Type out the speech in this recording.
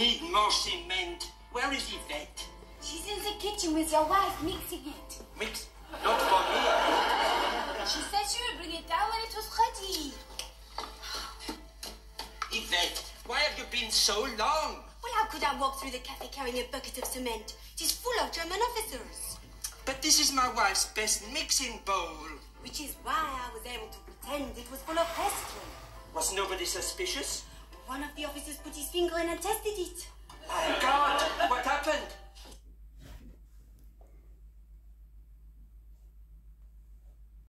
need more cement. Where is Yvette? She's in the kitchen with your wife mixing it. Mix. Not for me. She said she would bring it down when it was ready. Yvette, why have you been so long? Well, how could I walk through the cafe carrying a bucket of cement? It is full of German officers. But this is my wife's best mixing bowl. Which is why I was able to pretend it was full of pesto. Was nobody suspicious? One of the officers put his finger in and tested it.